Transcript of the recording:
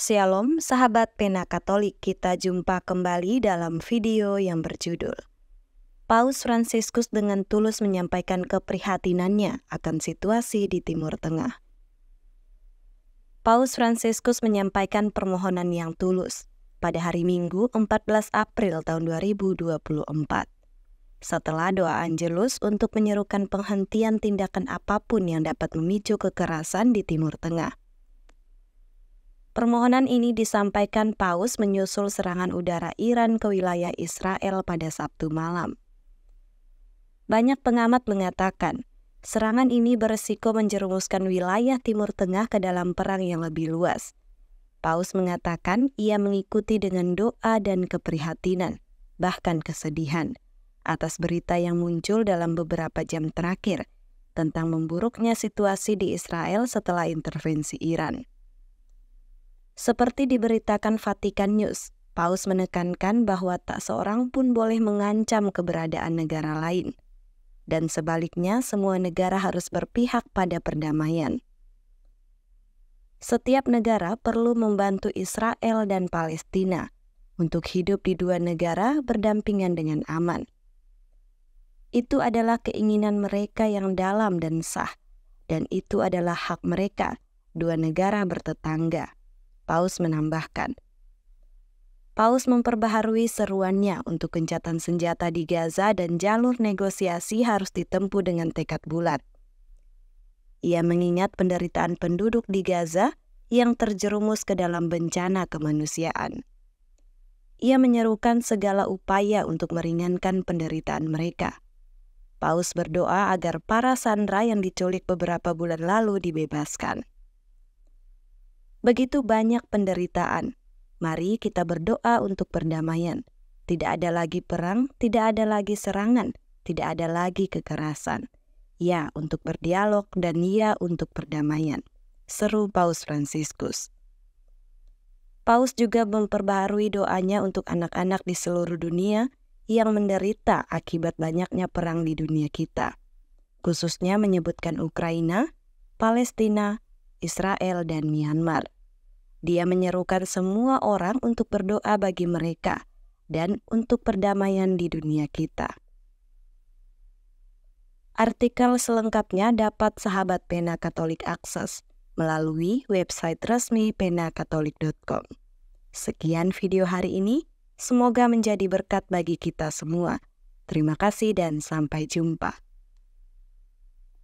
Shalom sahabat pena katolik, kita jumpa kembali dalam video yang berjudul Paus Fransiskus dengan tulus menyampaikan keprihatinannya akan situasi di Timur Tengah. Paus Fransiskus menyampaikan permohonan yang tulus pada hari Minggu 14 April tahun 2024. Setelah doa Angelus untuk menyerukan penghentian tindakan apa pun yang dapat memicu kekerasan di Timur Tengah. Permohonan ini disampaikan Paus menyusul serangan udara Iran ke wilayah Israel pada Sabtu malam. Banyak pengamat mengatakan, serangan ini beresiko menjerumuskan wilayah Timur Tengah ke dalam perang yang lebih luas. Paus mengatakan ia mengikuti dengan doa dan keprihatinan, bahkan kesedihan, atas berita yang muncul dalam beberapa jam terakhir tentang memburuknya situasi di Israel setelah intervensi Iran. Seperti diberitakan Vatikan News, Paus menekankan bahwa tak seorang pun boleh mengancam keberadaan negara lain. Dan sebaliknya, semua negara harus berpihak pada perdamaian. Setiap negara perlu membantu Israel dan Palestina untuk hidup di dua negara berdampingan dengan aman. Itu adalah keinginan mereka yang dalam dan sah, dan itu adalah hak mereka, dua negara bertetangga. Paus menambahkan. Paus memperbaharui seruannya untuk gencatan senjata di Gaza dan jalur negosiasi harus ditempuh dengan tekad bulat. Ia mengingat penderitaan penduduk di Gaza yang terjerumus ke dalam bencana kemanusiaan. Ia menyerukan segala upaya untuk meringankan penderitaan mereka. Paus berdoa agar para sandera yang diculik beberapa bulan lalu dibebaskan. Begitu banyak penderitaan. Mari kita berdoa untuk perdamaian. Tidak ada lagi perang, tidak ada lagi serangan, tidak ada lagi kekerasan. Ya untuk berdialog dan ya untuk perdamaian. Seru Paus Fransiskus. Paus juga memperbaharui doanya untuk anak-anak di seluruh dunia yang menderita akibat banyaknya perang di dunia kita. Khususnya menyebutkan Ukraina, Palestina, Israel, dan Myanmar. Dia menyerukan semua orang untuk berdoa bagi mereka dan untuk perdamaian di dunia kita. Artikel selengkapnya dapat sahabat Pena Katolik akses melalui website resmi penakatolik.com. Sekian video hari ini, semoga menjadi berkat bagi kita semua. Terima kasih dan sampai jumpa.